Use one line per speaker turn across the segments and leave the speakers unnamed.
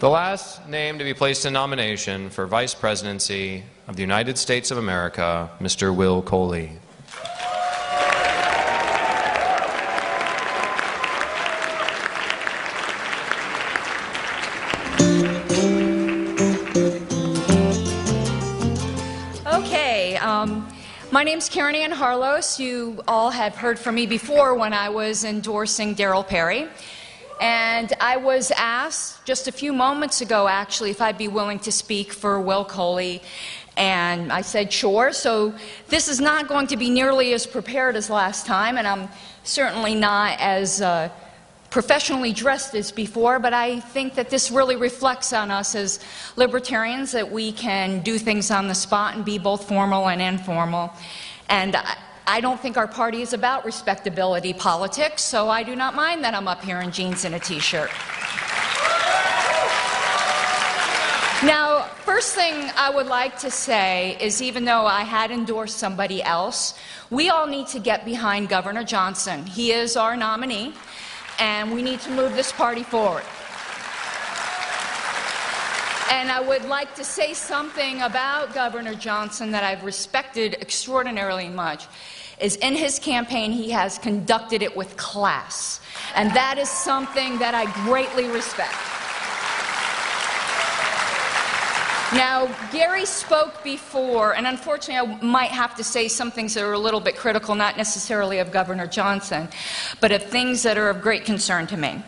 The last name to be placed in nomination for Vice Presidency of the United States of America, Mr. Will Coley.
Okay, um, my name's Caryn Ann Harlos. You all have heard from me before when I was endorsing Darryl Perry. And I was asked just a few moments ago, actually, if I'd be willing to speak for Will Coley. And I said, sure. So this is not going to be nearly as prepared as last time, and I'm certainly not as uh, professionally dressed as before, but I think that this really reflects on us as libertarians that we can do things on the spot and be both formal and informal. And I, I don't think our party is about respectability politics, so I do not mind that I'm up here in jeans and a t shirt. Now, first thing I would like to say is even though I had endorsed somebody else, we all need to get behind Governor Johnson. He is our nominee, and we need to move this party forward. And I would like to say something about Governor Johnson that I've respected extraordinarily much is in his campaign he has conducted it with class. And that is something that I greatly respect. Now, Gary spoke before, and unfortunately, I might have to say some things that are a little bit critical, not necessarily of Governor Johnson, but of things that are of great concern to me.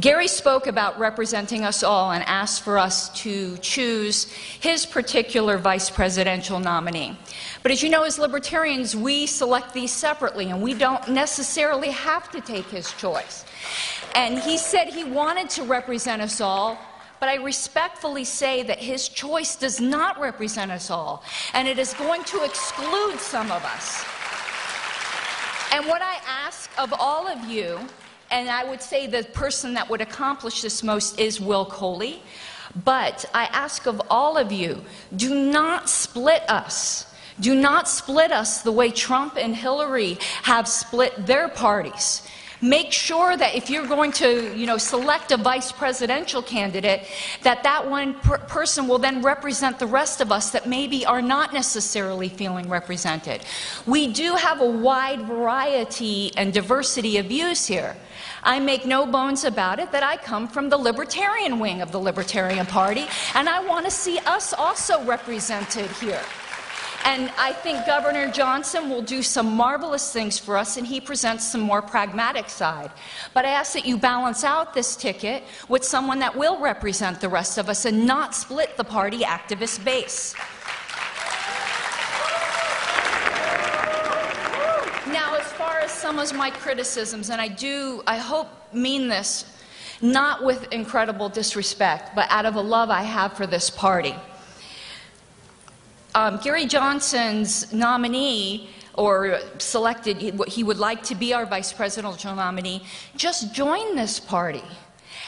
Gary spoke about representing us all and asked for us to choose his particular vice presidential nominee. But as you know, as libertarians, we select these separately and we don't necessarily have to take his choice. And he said he wanted to represent us all, but I respectfully say that his choice does not represent us all, and it is going to exclude some of us. And what I ask of all of you and I would say the person that would accomplish this most is Will Coley. But I ask of all of you do not split us. Do not split us the way Trump and Hillary have split their parties. Make sure that if you're going to, you know, select a vice presidential candidate, that that one per person will then represent the rest of us that maybe are not necessarily feeling represented. We do have a wide variety and diversity of views here. I make no bones about it that I come from the libertarian wing of the Libertarian Party, and I want to see us also represented here. And I think Governor Johnson will do some marvelous things for us, and he presents some more pragmatic side. But I ask that you balance out this ticket with someone that will represent the rest of us and not split the party activist base. Now, as far as some of my criticisms, and I do, I hope, mean this not with incredible disrespect, but out of a love I have for this party um, Gary Johnson's nominee or selected what he would like to be our vice presidential nominee just joined this party.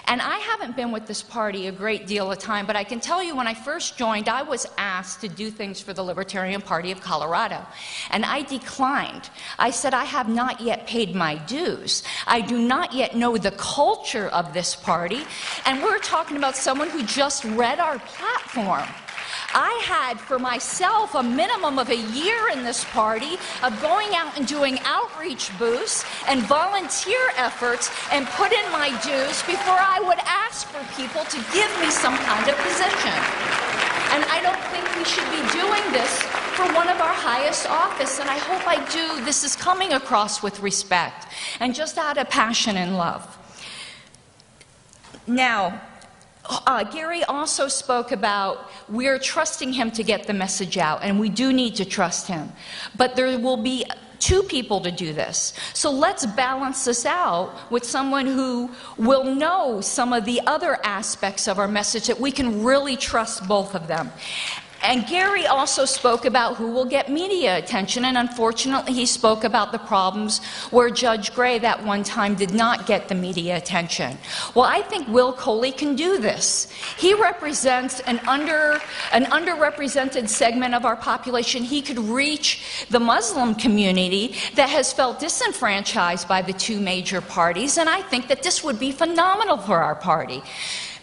And I haven't been with this party a great deal of time, but I can tell you when I first joined, I was asked to do things for the Libertarian Party of Colorado. And I declined. I said, I have not yet paid my dues. I do not yet know the culture of this party. And we're talking about someone who just read our platform. I had for myself a minimum of a year in this party of going out and doing outreach booths and volunteer efforts and put in my dues before I would ask for people to give me some kind of position. And I don't think we should be doing this for one of our highest office. And I hope I do. This is coming across with respect and just out of passion and love. Now, uh, Gary also spoke about we're trusting him to get the message out, and we do need to trust him. But there will be two people to do this. So let's balance this out with someone who will know some of the other aspects of our message that we can really trust both of them. And Gary also spoke about who will get media attention, and unfortunately, he spoke about the problems where Judge Gray that one time did not get the media attention. Well, I think Will Coley can do this. He represents an, under, an underrepresented segment of our population. He could reach the Muslim community that has felt disenfranchised by the two major parties, and I think that this would be phenomenal for our party.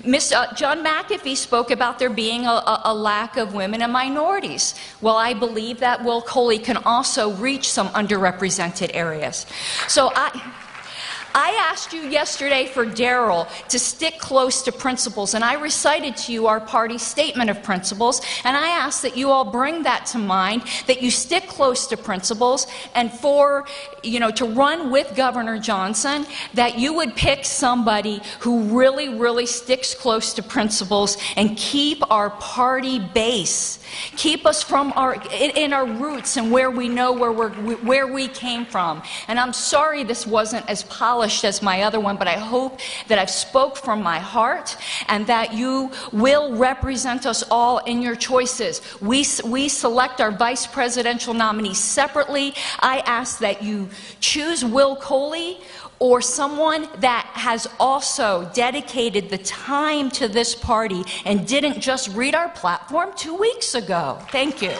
Miss, uh, John McAfee spoke about there being a, a, a lack of women and minorities. Well, I believe that Will Coley can also reach some underrepresented areas. So I. I asked you yesterday for Darryl to stick close to principles, and I recited to you our party statement of principles, and I ask that you all bring that to mind, that you stick close to principles, and for, you know, to run with Governor Johnson, that you would pick somebody who really, really sticks close to principles and keep our party base, keep us from our, in, in our roots and where we know where, we're, where we came from. And I'm sorry this wasn't as polished polished as my other one, but I hope that I've spoke from my heart and that you will represent us all in your choices. We, we select our vice presidential nominee separately. I ask that you choose Will Coley or someone that has also dedicated the time to this party and didn't just read our platform two weeks ago. Thank you.